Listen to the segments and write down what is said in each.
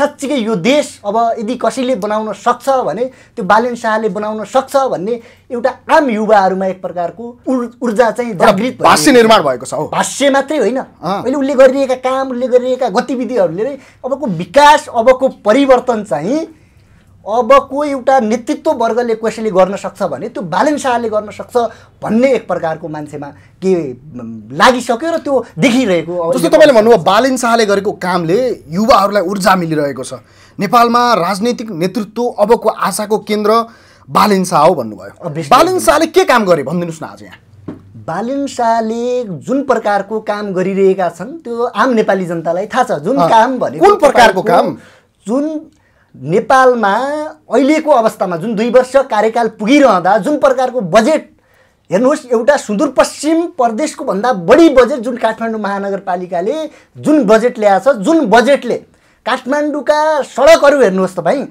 साँच्चीकै यो देश अब यदि कसैले बनाउन सक्छ भने त्यो बालेन शाहले बनाउन सक्छ भन्ने एउटा आम युवाहरूमा एक प्रकारको ऊर्- ऊर्जा चाहिँ जागृत भाष्य निर्माण भएको छ भाष्य मात्रै होइन। अहिले उसले गरिरहेका काम उसले गरिरहेका गतिविधिहरूले नै अबको विकास अबको परिवर्तन चाहिँ अबको एउटा नेतृत्व वर्गले कसैले गर्न सक्छ भने त्यो बालन शाहले गर्न सक्छ भन्ने एक प्रकारको मान्छेमा के लागिसक्यो र त्यो देखिरहेको अब जस्तो तपाईँले भन्नुभयो बालिन शाहले गरेको कामले युवाहरूलाई ऊर्जा मिलिरहेको छ नेपालमा राजनैतिक नेतृत्व अबको आशाको केन्द्र बालिन शाह हो भन्नुभयो. बालिन शाहले के काम गरे भनिदिनुहोस् न आज यहाँ बालन शाहले जुन प्रकारको काम गरिरहेका छन् त्यो आम नेपाली जनतालाई थाहा छ जुन। काम भनेको कुन प्रकारको काम? जुन नेपालमा अहिलेको अवस्थामा जुन दुई वर्ष कार्यकाल पुगिरहँदा जुन प्रकारको बजेट हेर्नुहोस् एउटा सुदूरपश्चिम प्रदेशको भन्दा बढी बजेट जुन काठमाडौँ महानगरपालिकाले जुन बजेट ल्याएको छ जुन बजेटले काठमाडौँका सडकहरू हेर्नुहोस् तपाईँ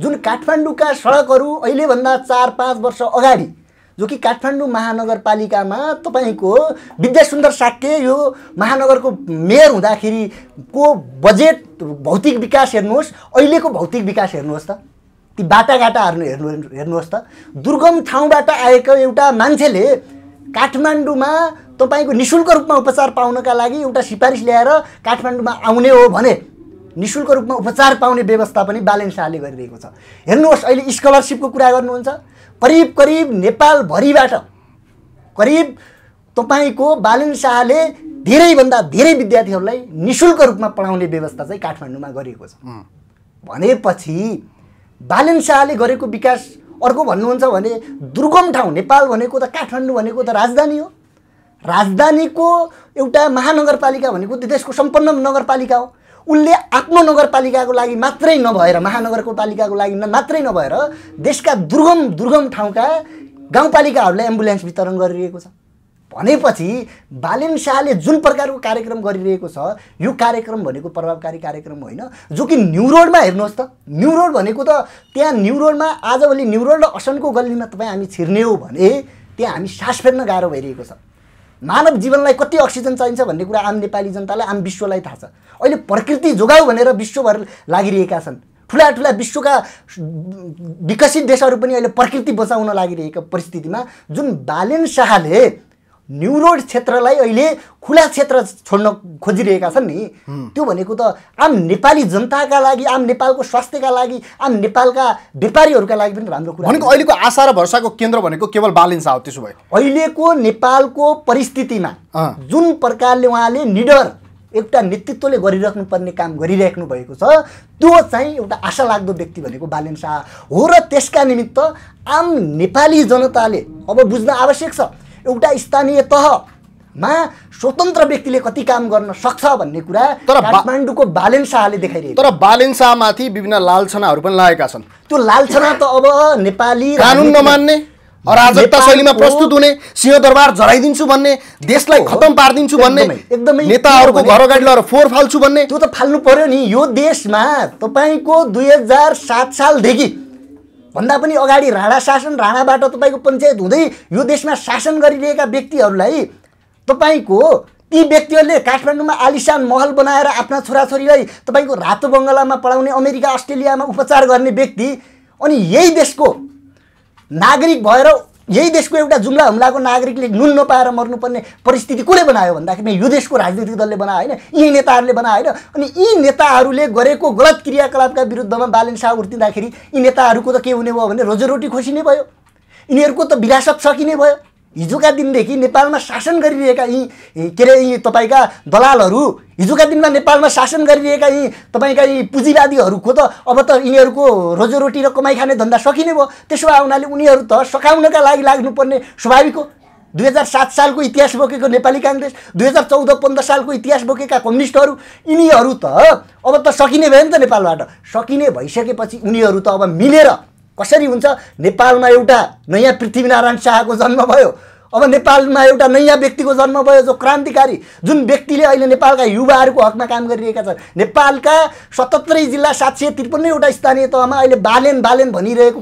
जुन काठमाडौँका सडकहरू अहिलेभन्दा चार पाँच वर्ष अगाडि जो कि काठमाडौँ महानगरपालिकामा तपाईँको विद्यासुन्दर साक्य यो महानगरको मेयर हुँदाखेरिको बजेट भौतिक विकास हेर्नुहोस् अहिलेको भौतिक विकास हेर्नुहोस् त। ती बाटाघाटाहरू हेर्नु हेर्नुहोस् त। दुर्गम ठाउँबाट आएको एउटा मान्छेले काठमाडौँमा तपाईँको नि शुल्क रूपमा उपचार पाउनका लागि एउटा सिफारिस ल्याएर काठमाडौँमा आउने हो भने नि शुल्क रूपमा उपचार पाउने व्यवस्था पनि बालेन शाहले गरिरहेको छ। हेर्नुहोस् अहिले स्कलरसिपको कुरा गर्नुहुन्छ। करिब करिब नेपालभरिबाट करिब तपाईँको बालन शाहले धेरैभन्दा धेरै विद्यार्थीहरूलाई नि शुल्क रूपमा पढाउने व्यवस्था चाहिँ काठमाडौँमा गरिएको छ। भनेपछि बालन शाहले गरेको विकास अर्को भन्नुहुन्छ भने दुर्गम ठाउँ नेपाल भनेको त काठमाडौँ भनेको त राजधानी हो। राजधानीको एउटा महानगरपालिका भनेको त्यो देशको सम्पन्न नगरपालिका हो। उसले आफ्नो नगरपालिकाको लागि मात्रै नभएर महानगरको पालिकाको लागि मात्रै नभएर देशका दुर्गम दुर्गम ठाउँका गाउँपालिकाहरूलाई एम्बुलेन्स वितरण गरिरहेको छ। भनेपछि बालेन शाहले जुन प्रकारको कार्यक्रम गरिरहेको छ यो कार्यक्रम भनेको प्रभावकारी कार्यक्रम होइन जो कि न्यु रोडमा हेर्नुहोस् त। न्यु रोड भनेको त त्यहाँ न्यु रोडमा आजभोलि न्यु रोड र असनको गल्लीमा तपाईँ हामी छिर्ने हो भने त्यहाँ हामी सास फेर्न गाह्रो भइरहेको छ। मानव जीवनलाई कति अक्सिजन चाहिन्छ भन्ने कुरा आम नेपाली जनतालाई आम विश्वलाई थाहा छ। अहिले प्रकृति जोगाऊ भनेर विश्वभर लागिरहेका छन्। ठुला ठुला विश्वका विकसित देशहरू पनि अहिले प्रकृति बचाउन लागिरहेको परिस्थितिमा जुन बालेन शाहले न्यु रोड क्षेत्रलाई अहिले खुला क्षेत्र छोड्न खोजिरहेका छन् नि त्यो भनेको त आम नेपाली जनताका लागि आम नेपालको स्वास्थ्यका लागि आम नेपालका व्यापारीहरूका लागि पनि राम्रो कुरा। भनेको अहिलेको आशा र भरोसाको केन्द्र भनेको केवल बालिन शाह हो त्यसो भए अहिलेको नेपालको परिस्थितिमा। जुन प्रकारले उहाँले निडर एउटा नेतृत्वले गरिराख्नु पर्ने काम गरिराख्नु भएको छ त्यो चाहिँ एउटा आशा लाग्दो व्यक्ति भनेको बालेन शाह हो र त्यसका निमित्त आम नेपाली जनताले अब बुझ्न आवश्यक छ एउटा स्थानीय तहमा स्वतन्त्र व्यक्तिले कति काम गर्न सक्छ भन्ने कुरा तर काठमाडौँको बालेन शाहले देखाइरहेको तर बालिन शाहमाथि विभिन्न लालछनाहरू पनि लागेका छन्। त्यो लालछना त अब नेपाली कानुन नमान्ने अराजकता शैलीमा प्रस्तुत हुने सिंहदरबार जराइदिन्छु भन्ने देशलाई। खतम पारिदिन्छु भन्ने एकदमै, नेताहरूको घर अगाडि लगेर फोहोर फाल्छु भन्ने। त्यो त फाल्नु पर्यो नि। यो देशमा तपाईँको दुई हजार सात सालदेखि भन्दा पनि अगाडि राणा शासन राणाबाट तपाईँको पञ्चायत हुँदै यो देशमा शासन गरिरहेका व्यक्तिहरूलाई तपाईँको ती व्यक्तिहरूले काठमाडौँमा आलिसान महल बनाएर आफ्ना छोराछोरीलाई तपाईँको रातो बङ्गलामा पढाउने अमेरिका अस्ट्रेलियामा उपचार गर्ने व्यक्ति अनि यही देशको नागरिक भएर यही देशको एउटा जुम्ला हुम्लाको नागरिकले नुन नपाएर मर्नुपर्ने परिस्थिति कसले बनायो भन्दाखेरि यो देशको राजनीतिक दलले बनायो होइन यी नेताहरूले बनायो होइन अनि यी नेताहरूले गरेको गलत क्रियाकलापका विरुद्धमा बालन शाह उर्तिँदाखेरि यी नेताहरूको त के हुने भयो भने रोजीरोटी खोसिने भयो। यिनीहरूको त विरासत सकिने भयो? हिजोका दिनदेखि नेपालमा शासन गरिरहेका यी के अरे यी तपाईँका दलालहरू हिजोका दिनमा नेपालमा शासन गरिरहेका यी तपाईँका यी पुँजीवादीहरूको त अब त यिनीहरूको रोजीरोटी र कमाइ खाने धन्दा सकिने भयो। त्यसो भए हुनाले उनीहरू त सकाउनका लागि लाग्नुपर्ने स्वाभाविक हो। दुई हजार सात सालको इतिहास बोकेको नेपाली काङ्ग्रेस दुई हजार चौध पन्ध्र सालको इतिहास बोकेका कम्युनिस्टहरू यिनीहरू त अब त सकिने भयो नि त नेपालबाट। सकिने भइसकेपछि उनीहरू त अब मिलेर कसरी हुन्छ? नेपालमा एउटा नयाँ पृथ्वीनारायण शाहको जन्म भयो। अब नेपालमा एउटा नयाँ व्यक्तिको जन्म भयो जो क्रान्तिकारी जुन व्यक्तिले अहिले नेपालका युवाहरूको हकमा काम गरिरहेका छन्। नेपालका सतहत्तरै जिल्ला सात सय त्रिपन्नवटा स्थानीय तहमा अहिले बालेन बालेन भनिरहेको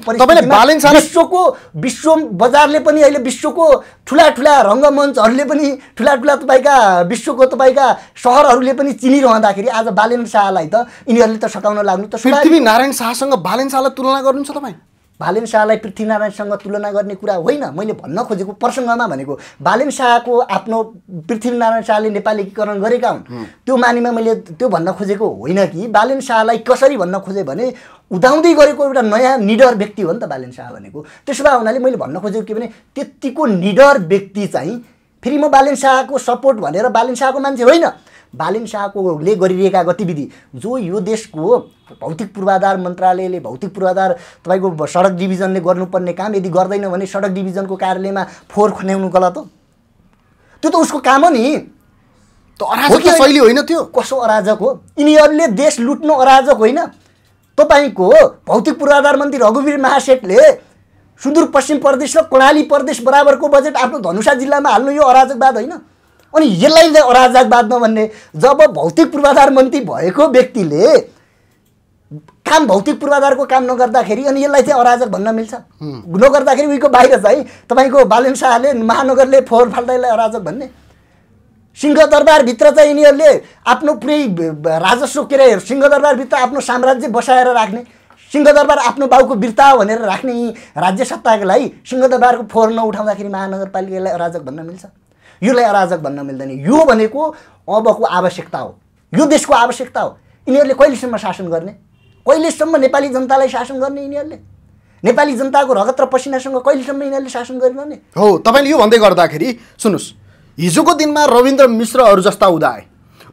विश्वको विश्व बजारले पनि अहिले विश्वको ठुला ठुला रङ्गमञ्चहरूले पनि ठुला ठुला तपाईँका विश्वको तपाईँका सहरहरूले पनि चिनिरहँदाखेरि आज बालेन शाहलाई त यिनीहरूले त सकाउन लाग्नु त पृथ्वी नारायण शाहसँग बालेन शाहलाई तुलना गर्नुहुन्छ तपाईँ? बालेन शाहलाई पृथ्वीनारायणसँग तुलना गर्ने कुरा होइन। मैले भन्न खोजेको प्रसङ्गमा भनेको बालेन शाहको आफ्नो पृथ्वीनारायण शाहले नेपालीकरण गरेका हुन्। त्यो मानिमा मैले त्यो भन्न खोजेको होइन कि बालेन शाहलाई कसरी भन्न खोजेँ भने उदाउँदै गरेको एउटा नयाँ निडर व्यक्ति हो नि त बालेन शाह भनेको। त्यसो भए हुनाले मैले भन्न खोजेको के भने त्यत्तिको निडर व्यक्ति चाहिँ फेरि म बालेन शाहको सपोर्ट भनेर बालेन शाहको मान्छे होइन। बालेन शाहकोले गरिरहेका गतिविधि जो यो देशको भौतिक पूर्वाधार मन्त्रालयले भौतिक पूर्वाधार तपाईँको सडक डिभिजनले गर्नुपर्ने काम यदि गर्दैन भने सडक डिभिजनको कार्यालयमा फोहोर खन्याउनु गलत हो। त्यो त उसको काम हो नि? शैली होइन त्यो। कसो अराजक हो? यिनीहरूले देश लुट्नु अराजक होइन। तपाईँको भौतिक पूर्वाधार मन्त्री रघुवीर महासेठले सुदूरपश्चिम प्रदेश र कर्णाली प्रदेश बराबरको बजेट आफ्नो धनुषा जिल्लामा हाल्नु यो अराजकवाद होइन। अनि यसलाई चाहिँ अराजकवाद नभन्ने जब भौतिक पूर्वाधार मन्त्री भएको व्यक्तिले काम भौतिक पूर्वाधारको काम नगर्दाखेरि अनि यसलाई चाहिँ अराजक भन्न मिल्छ। नगर्दाखेरि उहीको बाहिर चाहिँ तपाईँको बालेन शाहले महानगरले फोहोर फाल्दा यसलाई अराजक भन्ने। सिंहदरबारभित्र चाहिँ यिनीहरूले आफ्नो पुरै राजस्व के अरे सिंहदरबारभित्र आफ्नो साम्राज्य बसाएर राख्ने सिंहदरबार आफ्नो बाउको बिर्ता भनेर राख्ने यी राज्य सत्ताको लागि सिंहदरबारको फोहोर नउठाउँदाखेरि महानगरपालिकालाई अराजक भन्न मिल्छ। योलाई अराजक भन्न मिल्दैन। यो भनेको अबको आवश्यकता हो। यो देशको आवश्यकता हो। यिनीहरूले कहिलेसम्म शासन गर्ने? कहिलेसम्म नेपाली जनतालाई शासन गर्ने यिनीहरूले? नेपाली जनताको रगत र पसिनासँग कहिलेसम्म यिनीहरूले शासन गरिरहने? हो तपाईँले यो भन्दै गर्दाखेरि सुन्नुहोस् हिजोको दिनमा रविन्द्र मिश्रहरू जस्ता उदाए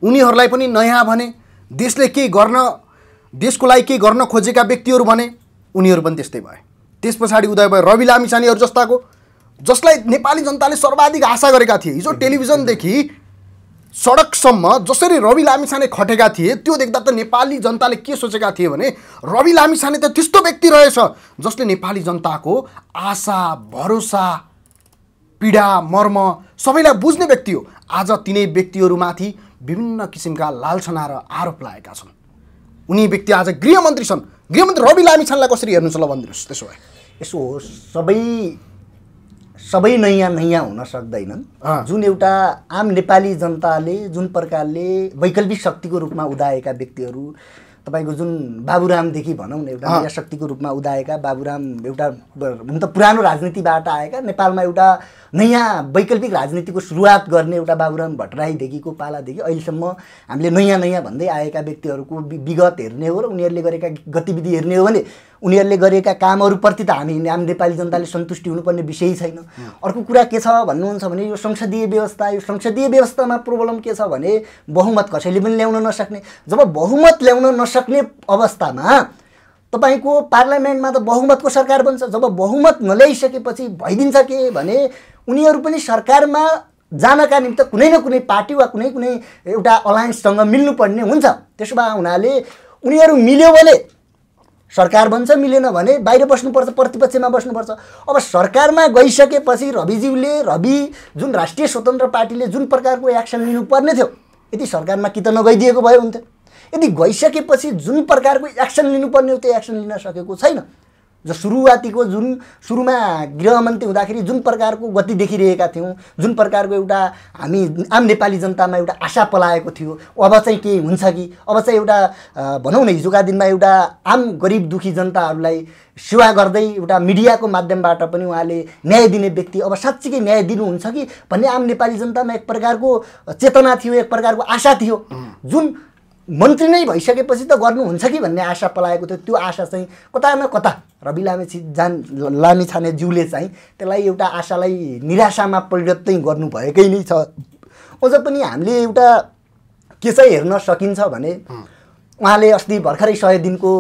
उनीहरूलाई पनि नयाँ भने देशले केही गर्न देशको लागि केही गर्न खोजेका व्यक्तिहरू भने उनीहरू पनि त्यस्तै भए। त्यस पछाडि उदय भयो रवि लामिछानेहरू जस्ताको। जसलाई नेपाली जनताले सर्वाधिक आशा गरेका थिए हिजो टेलिभिजनदेखि सडकसम्म जसरी रवि लामिछाने खटेका थिए त्यो देख्दा त नेपाली जनताले के सोचेका थिए भने रवि लामिछाने त त्यस्तो व्यक्ति रहेछ जसले नेपाली जनताको आशा भरोसा पीडा मर्म सबैलाई बुझ्ने व्यक्ति हो। आज तिनै व्यक्तिहरूमाथि विभिन्न किसिमका लालछना र आरोप लागेका छन्। उनी व्यक्ति आज गृहमन्त्री छन्। गृहमन्त्री रवि लामिछानेलाई कसरी हेर्नुहुन्छ ल भनिदिनुहोस् त्यसो भए। यसो हो सबै सबै नयाँ नयाँ हुन सक्दैनन्। जुन एउटा आम नेपाली जनताले जुन प्रकारले वैकल्पिक शक्तिको रूपमा उदाएका व्यक्तिहरू तपाईँको जुन बाबुरामदेखि भनौँ न एउटा। नयाँ शक्तिको रूपमा उदाएका बाबुराम एउटा हुन त पुरानो राजनीतिबाट आएका नेपालमा एउटा नयाँ वैकल्पिक राजनीतिको सुरुवात गर्ने एउटा बाबुराम भट्टराईदेखिको पालादेखि अहिलेसम्म हामीले नयाँ नयाँ भन्दै आएका व्यक्तिहरूको विगत हेर्ने हो र उनीहरूले गरेका गतिविधि हेर्ने हो भने उनीहरूले गरेका कामहरूप्रति त हामी आम नेपाली जनताले सन्तुष्टि हुनुपर्ने विषय छैन। अर्को कुरा के छ भन्नुहुन्छ भने यो संसदीय व्यवस्था यो संसदीय व्यवस्थामा प्रब्लम के छ भने बहुमत कसैले पनि ल्याउन नसक्ने। जब बहुमत ल्याउन नसक्ने अवस्थामा तपाईँको पार्लियामेन्टमा त बहुमतको सरकार बन्छ। जब बहुमत नल्याइसकेपछि भइदिन्छ के भने उनीहरू पनि सरकारमा जानका निम्ति कुनै न कुनै पार्टी वा कुनै कुनै एउटा अलायन्ससँग मिल्नुपर्ने हुन्छ। त्यसो भए हुनाले उनीहरू मिल्यो भने सरकार बन्छ मिलेन भने बाहिर बस्नुपर्छ प्रतिपक्षमा बस्नुपर्छ। अब सरकारमा गइसकेपछि रविज्यूले रवि जुन राष्ट्रिय स्वतन्त्र पार्टीले जुन प्रकारको एक्सन लिनुपर्ने थियो यदि सरकारमा कि त नगइदिएको भए हुन्थ्यो। यदि गइसकेपछि जुन प्रकारको एक्सन लिनुपर्ने हो त्यो एक्सन लिन सकेको छैन। जो सुरुवातीको जुन सुरुमा गृहमन्त्री हुँदाखेरि जुन प्रकारको गति देखिरहेका थियौँ जुन प्रकारको एउटा हामी आम नेपाली जनतामा एउटा आशा पलाएको थियो अब चाहिँ केही हुन्छ कि? अब चाहिँ एउटा भनौँ न हिजोका दिनमा एउटा आम गरिब दुखी जनताहरूलाई सेवा गर्दै एउटा मिडियाको माध्यमबाट पनि उहाँले न्याय दिने व्यक्ति अब साँच्चीकै न्याय दिनुहुन्छ कि? भन्ने आम नेपाली जनतामा एक प्रकारको चेतना थियो एक प्रकारको आशा थियो। जुन मन्त्री नै भइसकेपछि त गर्नुहुन्छ कि भन्ने आशा पलाएको थियो। त्यो आशा चाहिँ कता न कता? रवि लामे जान लामी छाने ज्यूले चाहिँ त्यसलाई एउटा आशालाई निराशामा परिणत चाहिँ गर्नुभएकै नै छ। अझ पनि हामीले एउटा के चाहिँ हेर्न सकिन्छ भने उहाँले अस्ति भर्खरै सय दिनको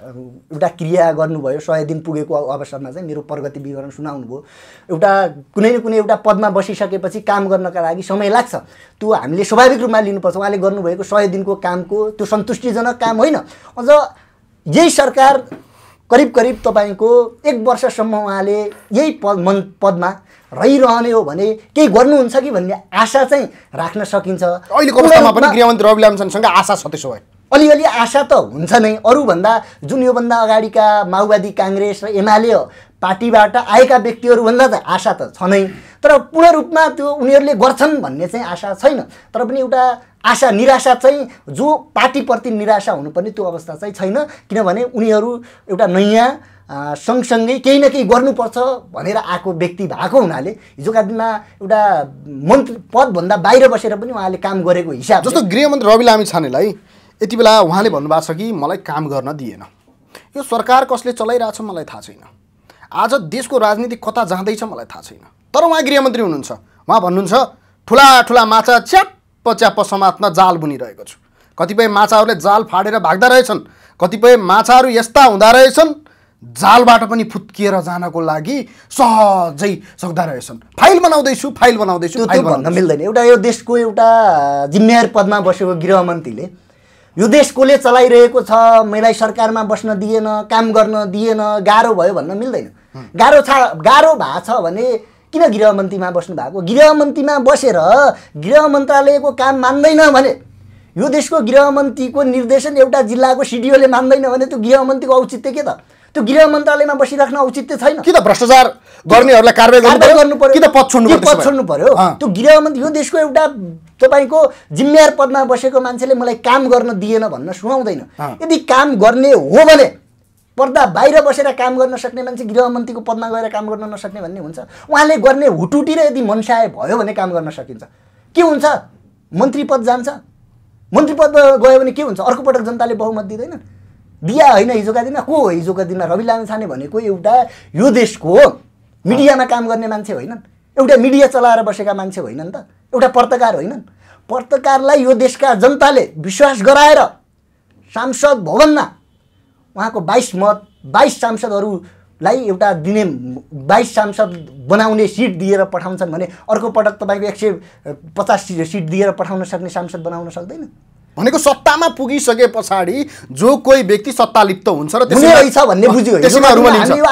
एउटा क्रिया गर्नुभयो सय दिन पुगेको अवसरमा चाहिँ मेरो प्रगति विवरण सुनाउनु भयो एउटा कुनै न कुनै एउटा पदमा बसिसकेपछि काम गर्नका लागि समय लाग्छ। त्यो हामीले स्वाभाविक रूपमा लिनुपर्छ। उहाँले गर्नुभएको सय दिनको कामको त्यो सन्तुष्टिजनक काम होइन। अझ यही सरकार करिब करिब तपाईँको एक वर्षसम्म उहाँले यही पद मन पदमा रहिरहने हो भने केही गर्नुहुन्छ कि भन्ने आशा चाहिँ राख्न सकिन्छ। अहिलेको अवस्थामा पनि गृहमन्त्री रवि लामिछानेसँग आशा छ त्यसो भए। अलिअलि आशा त हुन्छ नै। अरूभन्दा जुन योभन्दा अगाडिका माओवादी काङ्ग्रेस र एमाले पार्टीबाट आएका व्यक्तिहरूभन्दा त आशा त छ नै। तर पूर्ण रूपमा त्यो उनीहरूले गर्छन् भन्ने चाहिँ आशा छैन। तर पनि एउटा आशा निराशा चाहिँ जो पार्टीप्रति निराशा हुनुपर्ने त्यो अवस्था चाहिँ छैन। किनभने उनीहरू एउटा नयाँ सँगसँगै केही न केही गर्नुपर्छ भनेर आएको व्यक्ति भएको हुनाले हिजोका दिनमा एउटा मन्त्री पदभन्दा बाहिर बसेर पनि उहाँले काम गरेको हिसाब जस्तो गृहमन्त्री रवि लामी छानेलाई यति बेला उहाँले भन्नुभएको छ कि मलाई काम गर्न दिएन। यो सरकार कसले चलाइरहेछ मलाई थाहा छैन। आज देशको राजनीति कता जाँदैछ मलाई थाहा छैन। तर उहाँ गृहमन्त्री हुनुहुन्छ। उहाँ भन्नुहुन्छ ठुला ठुला माछा च्याप्प च्याप्प समात्न जाल बुनिरहेको छु। कतिपय माछाहरूले जाल फाडेर भाग्दा रहेछन्। कतिपय माछाहरू यस्ता हुँदा रहेछन् जालबाट पनि फुत्किएर जानको लागि सहजै सक्दा रहेछन्। फाइल बनाउँदैछु फाइल बनाउँदैछु त्यो भन्न मिल्दैन। एउटा यो देशको एउटा जिम्मेवार पदमा बसेको गृहमन्त्रीले यो देश कसले चलाइरहेको छ। मलाई सरकारमा बस्न दिएन काम गर्न दिएन गाह्रो भयो भन्न मिल्दैन। गाह्रो छ गाह्रो भएको छ भने किन गृहमन्त्रीमा बस्नु भएको? गृहमन्त्रीमा बसेर गृह मन्त्रालयको काम मान्दैन भने यो देशको गृहमन्त्रीको निर्देशन एउटा जिल्लाको सिडिओले मान्दैन भने त्यो गृहमन्त्रीको औचित्य के त? त्यो गृह मन्त्रालयमा बसिराख्न औचित्य छैन। कि त भ्रष्टाचार गर्नेहरूलाई कारवाही गर्नु पर्यो कि त पद छोड्नु पद छोड्नु पर्यो। त्यो गृहमन्त्री यो देशको एउटा तपाईँको जिम्मेवार पदमा बसेको मान्छेले मलाई काम गर्न दिएन भन्न सुहाउँदैन। यदि काम गर्ने हो भने पर्दा बाहिर बसेर काम गर्न सक्ने मान्छे गृहमन्त्रीको पदमा गएर काम गर्न नसक्ने भन्ने हुन्छ। उहाँले गर्ने हुटुटी र यदि मनसाय भयो भने काम गर्न सकिन्छ। के हुन्छ? मन्त्री पद जान्छ। मन्त्री पदमा गयो भने के हुन्छ? अर्को पटक जनताले बहुमत दिँदैन। दिया होइन हिजोका दिनमा को हो हिजोका दिनमा? रवि लामिछाने भनेको एउटा यो देशको मिडियामा काम गर्ने मान्छे होइनन्। एउटा मिडिया चलाएर बसेका मान्छे होइनन् त। एउटा पत्रकार होइनन्। पत्रकारलाई यो देशका जनताले विश्वास गराएर सांसद भवनमा उहाँको बाइस मत बाइस सांसदहरूलाई एउटा दिने बाइस सांसद बनाउने सिट दिएर पठाउँछन् भने अर्को पटक तपाईँको एक सय पचास सिट दिएर पठाउन सक्ने सांसद बनाउन सक्दैन। भनेको सत्तामा पुगिसके पछाडि जो कोही व्यक्ति सत्ता लिप्त हुन्छ र त्यसैमा- भन्ने बुझ्यो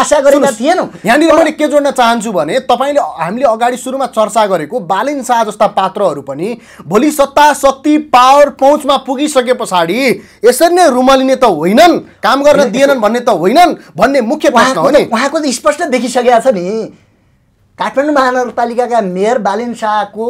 आशा गरेका थिएनौँ। यहाँनिर मैले के जोड्न चाहन्छु भने तपाईँले हामीले अगाडि सुरुमा चर्चा गरेको बालिन शाह जस्ता पात्रहरू पनि भोलि सत्ता शक्ति पावर पहुँचमा पुगिसके पछाडि यसरी नै रुमलिने त होइनन् काम गर्न दिएनन् भन्ने त होइनन् भन्ने मुख्य प्रश्न हो नि। उहाँको त स्पष्ट देखिसकेको छ नि। काठमाडौँ महानगरपालिकाका मेयर बालेन शाहको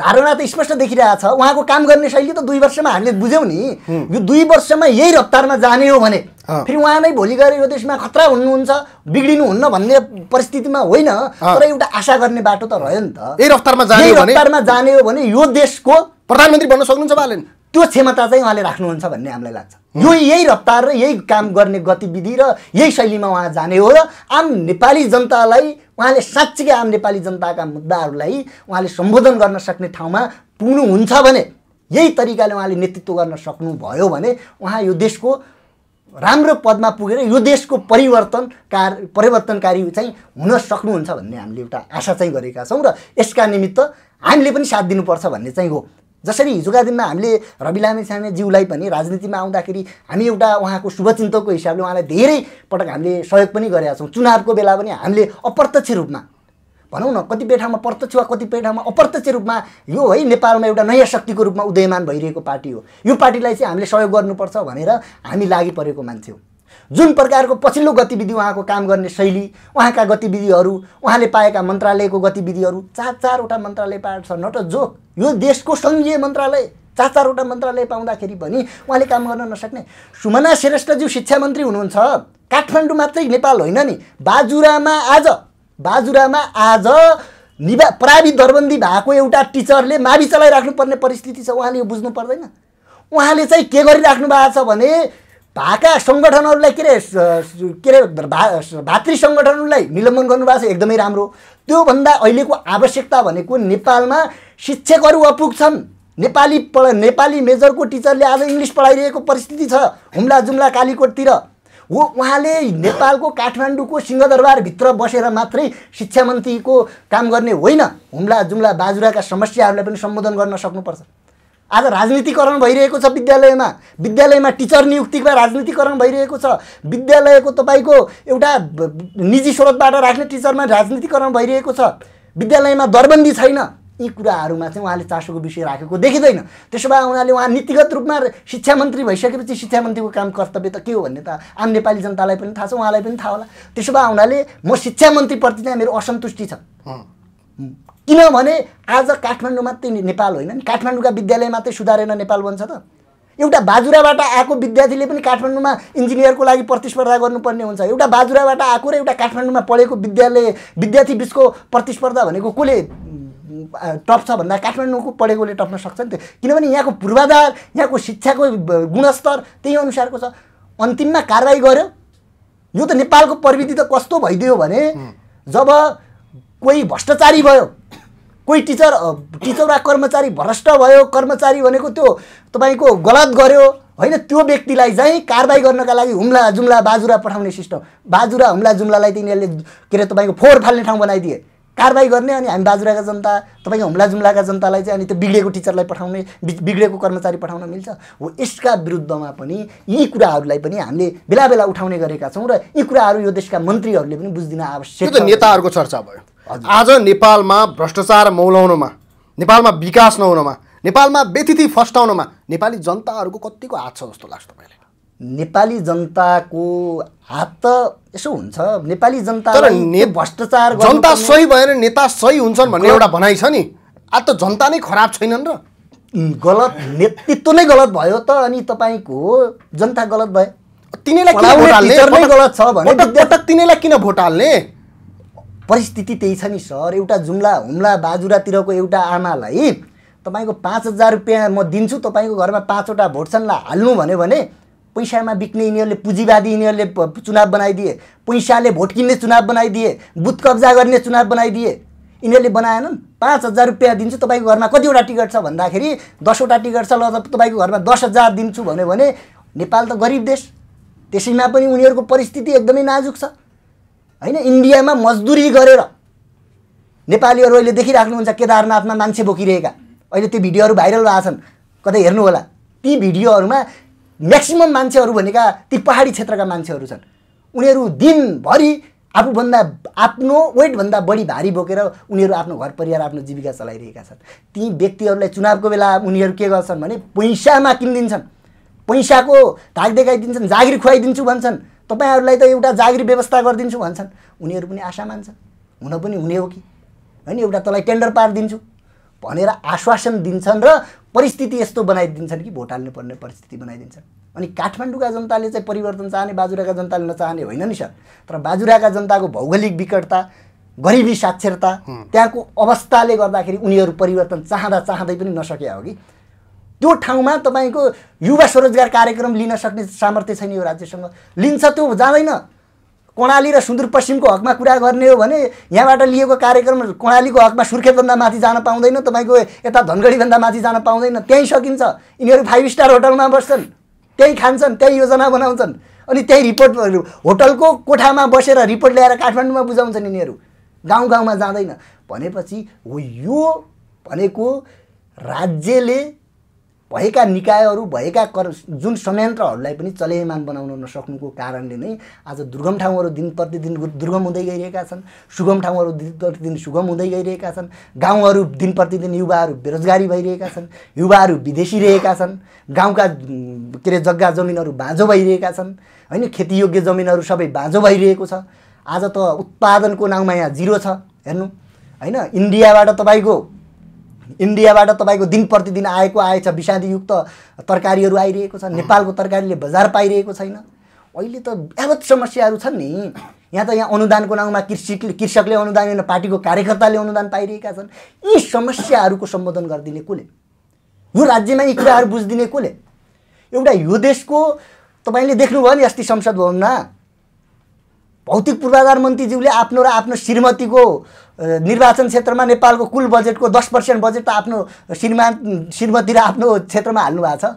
धारणा त स्पष्ट देखिरहेको छ। उहाँको काम गर्ने शैली त दुई वर्षमा हामीले बुझ्यौँ नि। यो दुई वर्षमा यही रफ्तारमा जाने हो भने। फेरि उहाँ नै भोलि गएर यो देशमा खतरा हुनुहुन्छ बिग्रिनुहुन्न भन्ने परिस्थितिमा होइन तर एउटा आशा गर्ने बाटो त रह्यो नि त। यही रफ्तारमा जाने हो भने यो देशको प्रधानमन्त्री बन्न सक्नुहुन्छ बालेन। त्यो क्षमता चाहिँ उहाँले राख्नुहुन्छ भन्ने हामीलाई लाग्छ। यो यही रफ्तार र यही काम गर्ने गतिविधि र यही शैलीमा उहाँ जाने हो र आम नेपाली जनतालाई उहाँले साँच्चीकै आम नेपाली जनताका मुद्दाहरूलाई उहाँले सम्बोधन गर्न सक्ने ठाउँमा पुग्नुहुन्छ भने यही तरिकाले उहाँले नेतृत्व गर्न सक्नुभयो भने उहाँ यो देशको राम्रो पदमा पुगेर यो देशको परिवर्तन कार परिवर्तनकारी चाहिँ हुन सक्नुहुन्छ भन्ने हामीले एउटा आशा चाहिँ गरेका छौँ र यसका निमित्त हामीले पनि साथ दिनुपर्छ भन्ने चाहिँ हो। जसरी हिजोका दिनमा हामीले रवि लामे ज्यूलाई पनि राजनीतिमा आउँदाखेरि हामी एउटा उहाँको शुभचिन्तकको हिसाबले उहाँलाई धेरै पटक हामीले सहयोग पनि गरेका छौँ। चुनावको बेला पनि हामीले अप्रत्यक्ष रूपमा भनौँ न कतिपय ठाउँमा प्रत्यक्ष वा कतिपय ठाउँमा अप्रत्यक्ष रूपमा यो है नेपालमा एउटा नयाँ शक्तिको रूपमा उदयमान भइरहेको पार्टी हो। यो पार्टीलाई चाहिँ हामीले सहयोग गर्नुपर्छ भनेर हामी लागि परेको मान्छे हो। जुन प्रकारको पछिल्लो गतिविधि उहाँको काम गर्ने शैली उहाँका गतिविधिहरू उहाँले पाएका मन्त्रालयको गतिविधिहरू चार चारवटा मन्त्रालय पाएको छ नट जो यो देशको सङ्घीय मन्त्रालय चार चारवटा मन्त्रालय पाउँदाखेरि पनि उहाँले काम गर्न नसक्ने। सुमना श्रेष्ठज्यू शिक्षा मन्त्री हुनुहुन्छ। काठमाडौँ मात्रै नेपाल होइन नि। बाजुरामा आज बाजुरामा आज निवा प्रावि दरबन्दी भएको एउटा टिचरले मावि चलाइराख्नु पर्ने परिस्थिति छ। उहाँले यो बुझ्नु पर्दैन। उहाँले चाहिँ के गरिराख्नु भएको छ भने भाका सङ्गठनहरूलाई के अरे के अरे भा भातृ सङ्गठनहरूलाई निलम्बन गर्नुभएको छ एकदमै राम्रो। त्योभन्दा अहिलेको आवश्यकता भनेको नेपालमा शिक्षकहरू अपुग छन्। नेपाली पढ नेपाली मेजरको टिचरले आज इङ्ग्लिस पढाइरहेको परिस्थिति छ हुम्ला जुम्ला कालीकोटतिर। हो उहाँले नेपालको काठमाडौँको सिंहदरबारभित्र बसेर मात्रै शिक्षा मन्त्रीको काम गर्ने होइन। हुम्ला जुम्ला बाजुराका समस्याहरूलाई पनि सम्बोधन गर्न सक्नुपर्छ। आज राजनीतिकरण भइरहेको छ विद्यालयमा। विद्यालयमा टिचर नियुक्तिमा राजनीतिकरण भइरहेको छ। विद्यालयको तपाईँको एउटा निजी स्रोतबाट राख्ने टिचरमा राजनीतिकरण भइरहेको छ। विद्यालयमा दरबन्दी छैन। यी कुराहरूमा चाहिँ उहाँले चासोको विषय राखेको देखिँदैन। त्यसो भए उहाँले उहाँ नीतिगत रूपमा शिक्षा मन्त्री भइसकेपछि शिक्षा मन्त्रीको काम कर्तव्य त के हो भन्ने त आम नेपाली जनतालाई पनि थाहा छ उहाँलाई पनि थाहा होला। त्यसो भए हुनाले म शिक्षा मन्त्रीप्रति चाहिँ मेरो असन्तुष्टि छ। किनभने आज काठमाडौँ मात्रै नेपाल होइन नि। काठमाडौँका विद्यालय मात्रै सुधारेर नेपाल बन्छ त। एउटा बाजुराबाट आएको विद्यार्थीले पनि काठमाडौँमा इन्जिनियरको लागि प्रतिस्पर्धा गर्नुपर्ने हुन्छ। एउटा बाजुराबाट आएको र एउटा काठमाडौँमा पढेको विद्यालय विद्यार्थी बिचको प्रतिस्पर्धा भनेको कसले टप्छ भन्दा काठमाडौँको पढेकोले टप्न सक्छ नि त। किनभने यहाँको पूर्वाधार यहाँको शिक्षाको गुणस्तर त्यही अनुसारको छ। अन्तिममा कारवाही गर्यो। यो त नेपालको प्रविधि त कस्तो भइदियो भने जब कोही भ्रष्टाचारी भयो कोही टिचर टिचर वा कर्मचारी भ्रष्ट भयो कर्मचारी भनेको त्यो तपाईँको गलत गर्यो होइन त्यो व्यक्तिलाई चाहिँ कारवाही गर्नका लागि हुम्ला जुम्ला बाजुरा पठाउने सिस्टम बाजुरा हुम्ला जुम्लालाई तिनीहरूले के अरे तपाईँको फोहोर फाल्ने ठाउँ बनाइदिए। कारवाही गर्ने अनि हामी बाजुराका जनता तपाईँको हुम्ला जुम्लाका जनतालाई चाहिँ अनि त्यो बिग्रेको टिचरलाई पठाउने बिग्रेको कर्मचारी पठाउन मिल्छ। हो यसका विरुद्धमा पनि यी कुराहरूलाई पनि हामीले बेला बेला उठाउने गरेका छौँ र यी कुराहरू यो देशका मन्त्रीहरूले पनि बुझिदिन आवश्यक त नेताहरूको चर्चा भयो। आज नेपालमा भ्रष्टाचार मौलाउनमा नेपालमा विकास नहुनमा नेपालमा व्यतिथि फस्टाउनमा नेपाली जनताहरूको कतिको हात छ जस्तो लाग्छ तपाईँलाई? नेपाली जनताको हात त यसो हुन्छ। नेपाली जनता तर ने भ्रष्टाचार जनता सही भएर नेता सही हुन्छन् भन्ने एउटा भनाइ छ नि। आज त जनता नै खराब छैनन् र। गलत नेतृत्व नै गलत भयो त अनि तपाईँको जनता गलत भयो तिनीलाई किन भोट हाल्ने? गलत छ भने तिनीलाई किन भोट हाल्ने? परिस्थिति त्यही छ नि सर। एउटा जुम्ला हुम्ला बाजुरातिरको एउटा आमालाई तपाईँको पाँच हजार रुपियाँ म दिन्छु तपाईँको घरमा पाँचवटा भोट छन् हाल्नु भन्यो भने पैसामा बिक्ने यिनीहरूले पुँजीवादी यिनीहरूले चुनाव बनाइदिए पैसाले भोट किन्ने चुनाव बनाइदिए बुथ कब्जा गर्ने चुनाव बनाइदिए यिनीहरूले बनाएनन्? पाँच हजार रुपियाँ दिन्छु तपाईँको घरमा कतिवटा टिकट छ भन्दाखेरि दसवटा टिकट छ ल तपाईँको घरमा दस हजार दिन्छु भन्यो भने नेपाल त गरिब देश। त्यसैमा पनि उनीहरूको परिस्थिति एकदमै नाजुक छ। होइन इन्डियामा मजदुरी गरेर नेपालीहरू अहिले देखिराख्नुहुन्छ केदारनाथमा मान्छे बोकिरहेका। अहिले त्यो भिडियोहरू भाइरल भएको छन्। कतै हेर्नु होला। ती भिडियोहरूमा म्याक्सिमम् मान्छेहरू भनेका ती पहाडी क्षेत्रका मान्छेहरू छन्। उनीहरू दिनभरि आफूभन्दा आफ्नो वेटभन्दा बढी भारी बोकेर उनीहरू आफ्नो घर परिवार आफ्नो जीविका चलाइरहेका छन्। ती व्यक्तिहरूलाई चुनावको बेला उनीहरू के गर्छन् भने पैसामा किनिदिन्छन्। पैसाको धाक देखाइदिन्छन् जागिर खुवाइदिन्छु भन्छन्। तपाईँहरूलाई त एउटा जागिर व्यवस्था गरिदिन्छु भन्छन्। उनीहरू पनि आशा मान्छन् हुन पनि हुने हो कि? होइन एउटा तँलाई टेन्डर पारिदिन्छु। भनेर आश्वासन दिन्छन् र परिस्थिति यस्तो बनाइदिन्छन् कि भोट हाल्नु पर्ने परिस्थिति बनाइदिन्छन्। अनि काठमाडौँका जनताले चाहिँ परिवर्तन चाहने बाजुराका जनताले नचाहने होइन नि सर। तर बाजुराका जनताको भौगोलिक विकटता गरिबी साक्षरता त्यहाँको अवस्थाले गर्दाखेरि उनीहरू परिवर्तन चाहँदा चाहँदै पनि नसके हो कि? त्यो ठाउँमा तपाईँको युवा स्वरोजगार कार्यक्रम लिन सक्ने सामर्थ्य छैन यो राज्यसँग? लिन्छ त्यो जाँदैन। कर्णाली र सुदूरपश्चिमको हकमा कुरा गर्ने हो भने यहाँबाट लिएको कार्यक्रम कर्णालीको हकमा सुर्खेतभन्दा माथि जान पाउँदैन तपाईँको यता धनगढीभन्दा माथि जान पाउँदैन। त्यहीँ सकिन्छ। यिनीहरू फाइभ स्टार होटलमा बस्छन्। त्यहीँ खान्छन् त्यहीँ योजना बनाउँछन्। अनि त्यहीँ रिपोर्ट होटलको कोठामा बसेर रिपोर्ट ल्याएर काठमाडौँमा बुझाउँछन् यिनीहरू। गाउँ गाउँमा जाँदैन। भनेपछि हो यो भनेको राज्यले भएका निकायहरू भएका कर जुन संयन्त्रहरूलाई पनि चलेमान बनाउन नसक्नुको कारणले नै आज दुर्गम ठाउँहरू दिन प्रतिदिन दुर्गम हुँदै गइरहेका छन्। सुगम ठाउँहरू दिन प्रतिदिन सुगम हुँदै गइरहेका छन्। गाउँहरू दिन प्रतिदिन युवाहरू बेरोजगारी भइरहेका छन्। युवाहरू विदेशी रहेका छन्। गाउँका के अरे जग्गा जमिनहरू बाँझो भइरहेका छन्। होइन खेतीयोग्य जमिनहरू सबै बाँझो भइरहेको छ। आज त उत्पादनको नाउँमा यहाँ जिरो छ। हेर्नु। होइन इन्डियाबाट तपाईँको इन्डियाबाट तपाईँको दिन प्रतिदिन आएको आएछ विषादीयुक्त तरकारीहरू आइरहेको छ नेपालको तरकारीले बजार पाइरहेको छैन। अहिले त यावत समस्याहरू छन् नि। यहाँ त यहाँ अनुदानको नाउँमा कृषि कृषकले अनुदान होइन पार्टीको कार्यकर्ताले अनुदान पाइरहेका छन्। यी समस्याहरूको सम्बोधन गरिदिने कसले यो राज्यमा यी कुराहरू बुझिदिने कसले एउटा यो देशको तपाईँले देख्नुभयो नि अस्ति संसद भवनमा भौतिक पूर्वाधार मन्त्रीज्यूले आफ्नो र आफ्नो श्रीमतीको निर्वाचन क्षेत्रमा नेपालको कुल बजेटको दस पर्सेन्ट बजेट त आफ्नो श्रीमान श्रीमती र आफ्नो क्षेत्रमा हाल्नु भएको छ।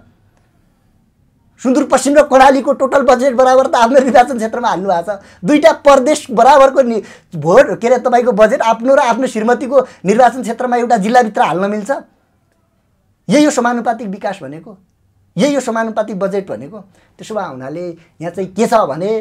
सुदूरपश्चिम र कर्णालीको टोटल बजेट बराबर त आफ्नो निर्वाचन क्षेत्रमा हाल्नु भएको छ। दुईवटा प्रदेश बराबरको नि भोट के अरे तपाईँको बजेट आफ्नो र आफ्नो श्रीमतीको निर्वाचन क्षेत्रमा एउटा जिल्लाभित्र हाल्न मिल्छ। यही हो समानुपातिक विकास भनेको। यही हो समानुपातिक बजेट भनेको। त्यसो भए हुनाले यहाँ चाहिँ के छ भने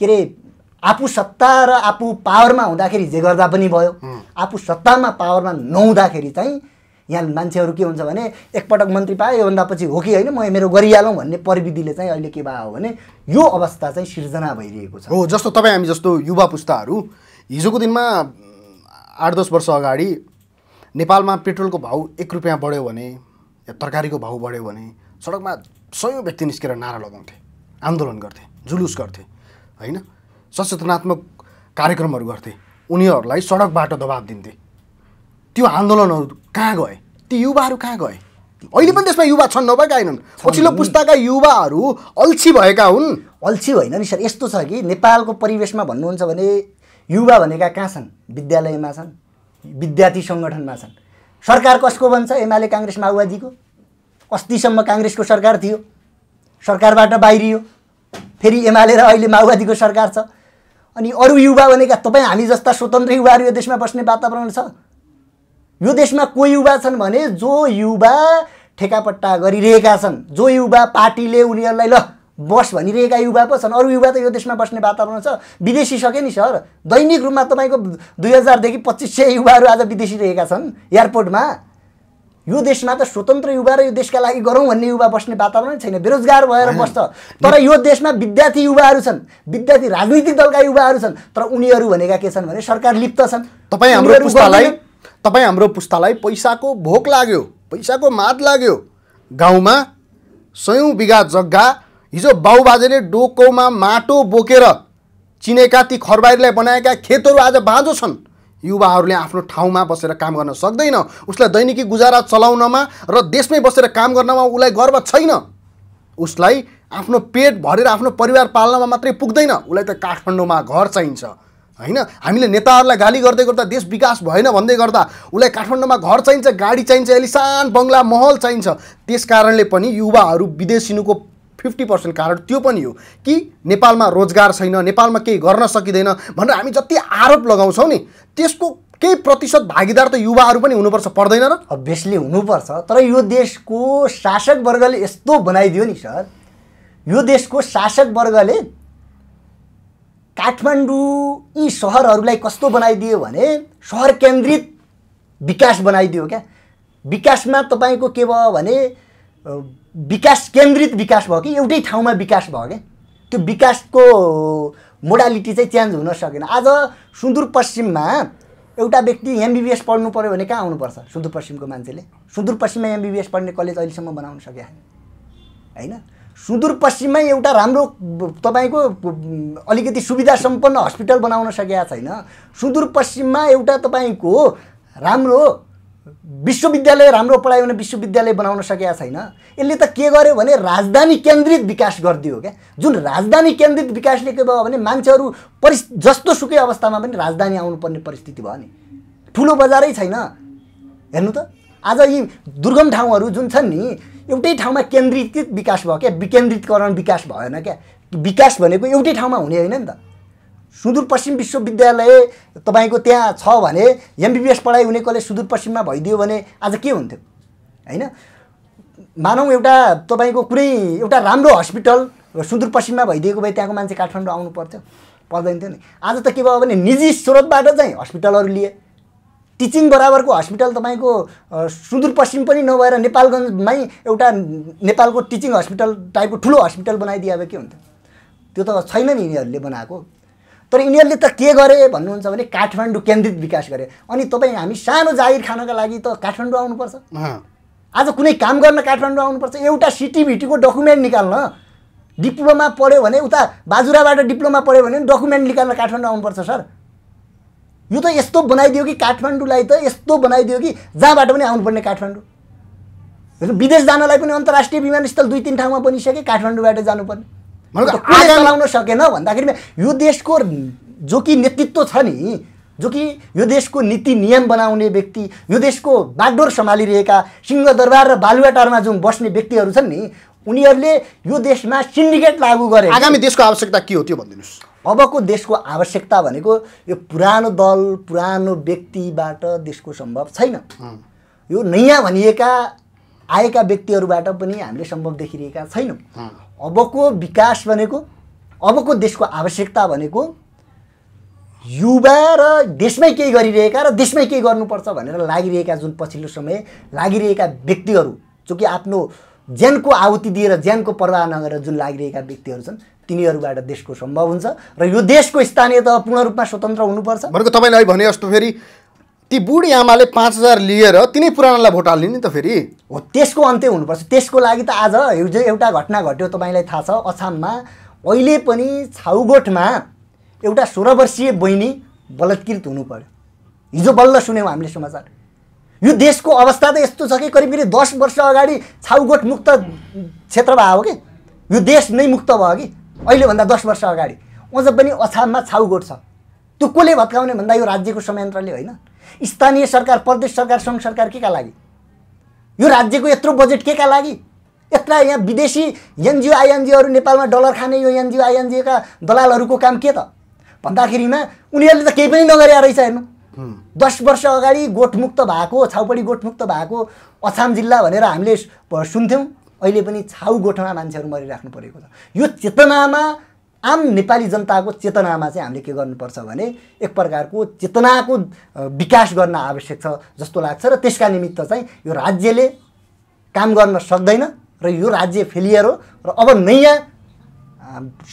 के अरे आफू सत्ता र आफू पावरमा हुँदाखेरि जे गर्दा पनि भयो। आफू सत्तामा पावरमा नहुँदाखेरि चाहिँ यहाँ मान्छेहरू के हुन्छ भने एकपटक मन्त्री पायो योभन्दा पछि हो कि होइन म मेरो गरिहालौँ भन्ने प्रविधिले चाहिँ अहिले के भयो भने यो अवस्था चाहिँ सिर्जना भइरहेको छ। हो जस्तो तपाईँ हामी जस्तो युवा पुस्ताहरू हिजोको दिनमा आठ दस वर्ष अगाडि नेपालमा पेट्रोलको भाउ एक रुपियाँ बढ्यो भने या तरकारीको भाउ बढ्यो भने सडकमा सयौँ व्यक्ति निस्केर नारा लगाउँथे आन्दोलन गर्थे जुलुस गर्थे। होइन? सचेतनात्मक कार्यक्रमहरू गर्थे। उनीहरूलाई सडकबाट दबाब दिन्थे। त्यो आन्दोलनहरू कहाँ गए? ती युवाहरू कहाँ गए? अहिले पनि त्यसमा युवा छन् नभएका होइनन्। पछिल्लो पुस्ताका युवाहरू अल्छी भएका हुन्। अल्छी होइन नि सर। यस्तो छ कि नेपालको परिवेशमा भन्नुहुन्छ भने युवा भनेका कहाँ छन्? विद्यालयमा छन्? विद्यार्थी सङ्गठनमा छन्। सरकार कसको भन्छ एमाले काङ्ग्रेस माओवादीको अस्तिसम्म काङ्ग्रेसको सरकार थियो। सरकारबाट बाहिरियो। फेरि एमाले र अहिले माओवादीको सरकार छ। अनि अरू युवा भनेका तपाईँ हामी जस्ता स्वतन्त्र युवाहरू यो देशमा बस्ने वातावरण छ? यो देशमा को युवा छन् भने जो युवा ठेकापट्टा गरिरहेका छन् जो युवा पार्टीले उनीहरूलाई ल बस भनिरहेका युवा पो छन् अरू युवा त यो देशमा बस्ने वातावरण छ। विदेशी सक्यो नि सर? दैनिक रूपमा तपाईँको दुई हजारदेखि पच्चिस सय युवाहरू आज विदेशी रहेका छन् एयरपोर्टमा। यो देशमा त स्वतन्त्र युवा र यो देशका लागि गरौँ भन्ने युवा बस्ने वातावरण छैन बेरोजगार भएर बस्छ। तर यो देशमा विद्यार्थी युवाहरू छन् विद्यार्थी राजनीतिक दलका युवाहरू छन् तर उनीहरू भनेका के छन् भने सरकार लिप्त छन्। तपाईँ हाम्रो पुस्तालाई। तपाईँ हाम्रो पुस्तालाई पैसाको भोक लाग्यो पैसाको मात लाग्यो। गाउँमा सयौँ बिघा जग्गा हिजो बाउबाजेले डोकोमा माटो बोकेर चिनेका ती खरबारीलाई बनाएका खेतहरू आज बाँझो छन्। युवाहरूले आफ्नो ठाउँमा बसेर काम गर्न सक्दैन। उसलाई दैनिकी गुजारा चलाउनमा र देशमै बसेर काम गर्नमा उसलाई गर्व छैन। उसलाई आफ्नो पेट भरेर आफ्नो परिवार पाल्नमा मात्रै पुग्दैन। उसलाई त काठमाडौँमा घर चाहिन्छ। होइन? हामीले नेताहरूलाई गाली गर्दै गर्दा देश विकास भएन भन्दै गर्दा उसलाई काठमाडौँमा घर चाहिन्छ गाडी चाहिन्छ एलिसान बङ्गला महल चाहिन्छ। त्यस कारणले पनि युवाहरू विदेशिनुको फिफ्टी पर्सेन्ट कारण त्यो पनि हो कि नेपालमा रोजगार छैन नेपालमा केही गर्न सकिँदैन भनेर हामी जति आरोप लगाउँछौँ नि त्यसको केही प्रतिशत भागीदार त युवाहरू पनि हुनुपर्छ पर्दैन र? अभियसली हुनुपर्छ तर यो देशको शासक वर्गले यस्तो बनाइदियो नि सर। यो देशको शासक वर्गले काठमाडौँ यी सहरहरूलाई कस्तो बनाइदियो भने सहर केन्द्रित विकास बनाइदियो क्या। विकासमा तपाईँको के भयो भने विकास केन्द्रित विकास भयो कि? एउटै ठाउँमा विकास भयो क्या त्यो विकासको मोडालिटी चाहिँ चेन्ज हुन सकेन। आज सुदूरपश्चिममा एउटा व्यक्ति एमबिबिएस पढ्नु पऱ्यो भने कहाँ आउनुपर्छ सुदूरपश्चिमको मान्छेले? सुदूरपश्चिममा एमबिबिएस पढ्ने कलेज अहिलेसम्म बनाउन सके होइन? सुदूरपश्चिममै एउटा राम्रो तपाईँको अलिकति सुविधा सम्पन्न हस्पिटल बनाउन सकेका छैन। सुदूरपश्चिममा एउटा तपाईँको राम्रो विश्वविद्यालय राम्रो पढाइ हुने विश्वविद्यालय बनाउन सकेका छैन। यसले त के गर्यो भने राजधानी केन्द्रित विकास गरिदियो क्या। जुन राजधानी केन्द्रित विकासले के भयो भने मान्छेहरू परिस् जस्तो सुकै अवस्थामा पनि राजधानी आउनुपर्ने परिस्थिति भयो नि। ठुलो बजारै छैन। हेर्नु त। आज यी दुर्गम ठाउँहरू जुन छन् नि एउटै ठाउँमा केन्द्रीकृत विकास भयो क्या। विकेन्द्रितकरण विकास भएन क्या। विकास भनेको एउटै ठाउँमा हुने होइन नि त। सुदूरपश्चिम विश्वविद्यालय तपाईँको त्यहाँ छ भने एमबिबिएस पढाइ हुने कलेज सुदूरपश्चिममा भइदियो भने आज के हुन्थ्यो? होइन? मानौँ एउटा तपाईँको कुनै एउटा राम्रो हस्पिटल सुदूरपश्चिममा भइदिएको भए त्यहाँको मान्छे काठमाडौँ आउनु पर्थ्यो पर्दैन थियो नि। आज त के भयो भने निजी स्रोतबाट चाहिँ हस्पिटलहरू लिए। टिचिङ बराबरको हस्पिटल तपाईँको सुदूरपश्चिम पनि नभएर नेपालगञ्जमै एउटा नेपालको टिचिङ हस्पिटल टाइपको ठुलो हस्पिटल बनाइदिए भए के हुन्थ्यो? त्यो त छैन नि यिनीहरूले बनाएको। तर यिनीहरूले त के गरे भन्नुहुन्छ भने काठमाडौँ केन्द्रित विकास गरे। अनि तपाईँ हामी सानो जागिर खानका लागि त काठमाडौँ आउनुपर्छ। आज कुनै काम गर्न काठमाडौँ आउनुपर्छ। एउटा सिटिभिटीको डकुमेन्ट निकाल्न डिप्लोमा पढ्यो भने उता बाजुराबाट डिप्लोमा पढ्यो भने डकुमेन्ट निकाल्न काठमाडौँ आउनुपर्छ सर। यो त यस्तो बनाइदियो कि काठमाडौँलाई त यस्तो बनाइदियो कि जहाँबाट पनि आउनुपर्ने काठमाडौँ। विदेश जानलाई पनि अन्तर्राष्ट्रिय विमानस्थल दुई तिन ठाउँमा बनिसके काठमाडौँबाट जानुपर्ने। चलाउन सकेन भन्दाखेरिमा यो देशको जो कि नेतृत्व छ नि जो कि यो देशको नीति नियम बनाउने व्यक्ति यो देशको बागडोर सम्हालिरहेका सिंहदरबार र बालुवाटारमा जुन बस्ने व्यक्तिहरू छन् नि उनीहरूले यो देशमा सिन्डिकेट लागू गरे। आगामी देशको आवश्यकता के हो त्यो भनिदिनुहोस्। अबको देशको आवश्यकता भनेको यो पुरानो दल पुरानो व्यक्तिबाट देशको सम्भव छैन। यो नयाँ भनिएका आएका व्यक्तिहरूबाट पनि हामीले सम्भव देखिरहेका छैनौँ। अबको विकास भनेको अबको देशको आवश्यकता भनेको युवा र देशमै केही गरिरहेका र देशमै केही गर्नुपर्छ भनेर लागिरहेका जुन पछिल्लो समय लागिरहेका व्यक्तिहरू जो कि आफ्नो ज्यानको आहुति दिएर ज्यानको प्रवाह नगरेर जुन लागिरहेका व्यक्तिहरू छन् तिनीहरूबाट देशको सम्भव हुन्छ र यो देशको स्थानीय तह पूर्ण रूपमा स्वतन्त्र हुनुपर्छ। भनेको तपाईँले भने जस्तो फेरि ती बुढी आमाले पाँच हजार लिएर तिनै पुरानालाई भोट हाल्ने नि त फेरि। हो त्यसको अन्त्य हुनुपर्छ। त्यसको लागि त आज हिजो एउटा घटना घट्यो तपाईँलाई थाहा छ अछाममा अहिले पनि छाउगोठमा एउटा सोह्र वर्षीय बहिनी बलात्कृत हुनु पर्यो। हिजो बल्ल सुन्यौँ हामीले समाचार। यो देशको अवस्था त यस्तो छ कि करिब करिब दस वर्ष अगाडि छाउगोठ मुक्त क्षेत्र भयो कि? यो देश नै मुक्त भयो कि? अहिलेभन्दा दस वर्ष अगाडि। अझ पनि अछाममा छाउगोठ छ। त्यो कसले भत्काउने भन्दा यो राज्यको संयन्त्रले होइन? स्थानीय सरकार प्रदेश सरकार सङ्घ सरकार के का लागि? यो राज्यको यत्रो बजेट के का लागि? यत्रा यहाँ विदेशी एनजिओ आइएनजिओहरू नेपालमा डलर खाने यो एनजिओ आइएनजिओका दलालहरूको काम के त? भन्दाखेरिमा उनीहरूले त केही पनि नगरे रहेछ हेर्नु। दस वर्ष अगाडि गोठमुक्त भएको छाउपडी गोठमुक्त भएको अछाम जिल्ला भनेर हामीले सुन्थ्यौँ। अहिले पनि छाउ गोठमा मान्छेहरू मरिराख्नु परेको छ। यो चेतनामा आम नेपाली जनताको चेतनामा चाहिँ हामीले के गर्नुपर्छ भने एक प्रकारको चेतनाको विकास गर्न आवश्यक छ जस्तो लाग्छ र त्यसका निमित्त चाहिँ यो राज्यले काम गर्न सक्दैन र यो राज्य फेलियर हो र अब नयाँ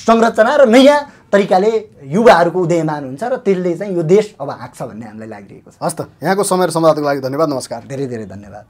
संरचना र नयाँ तरिकाले युवाहरूको उदयमान हुन्छ र त्यसले चाहिँ यो देश अब हाँक्छ भन्ने हामीलाई लागिरहेको छ। हस् त यहाँको समय र संवादको लागि धन्यवाद नमस्कार। धेरै धेरै धन्यवाद।